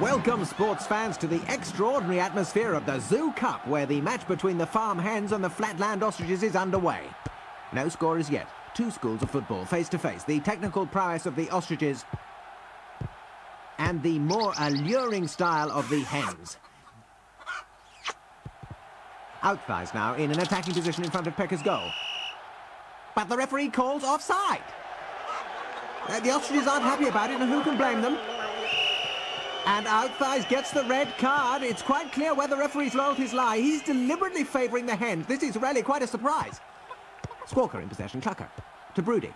Welcome, sports fans, to the extraordinary atmosphere of the Zoo Cup, where the match between the farm hens and the flatland ostriches is underway. No score as yet. Two schools of football face to face. The technical prowess of the ostriches and the more alluring style of the hens. Outflies now in an attacking position in front of Pecker's goal. But the referee calls offside. Uh, the ostriches aren't happy about it, and who can blame them? And Outthies gets the red card. It's quite clear where the referee's loyalties lie. He's deliberately favouring the hens. This is really quite a surprise. Squawker in possession. Clucker to Broody.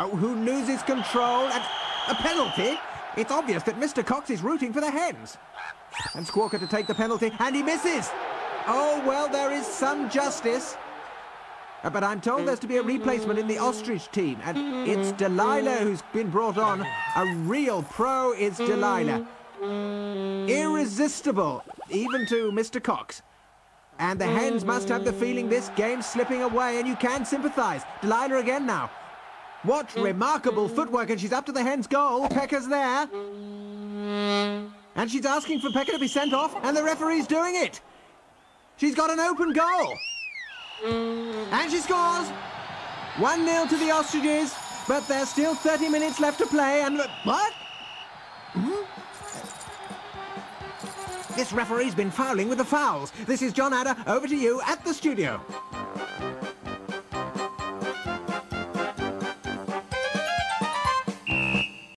Oh, who loses control and a penalty? It's obvious that Mr. Cox is rooting for the hens. And Squawker to take the penalty, and he misses. Oh, well, there is some justice. Uh, but I'm told there's to be a replacement in the ostrich team, and mm-hmm. it's Delilah who's been brought on. A real pro is mm-hmm. Delilah. Irresistible, even to Mr. Cox. And the hens must have the feeling this game's slipping away, and you can sympathise. Delilah again now. What mm-hmm. remarkable footwork, and she's up to the hens' goal. Pecker's there. And she's asking for Pecker to be sent off, and the referee's doing it. She's got an open goal. And she scores! 1-0 to the Ostriches, but there's still 30 minutes left to play, and... What? Hmm? This referee's been fouling with the fouls. This is John Adder, over to you at the studio.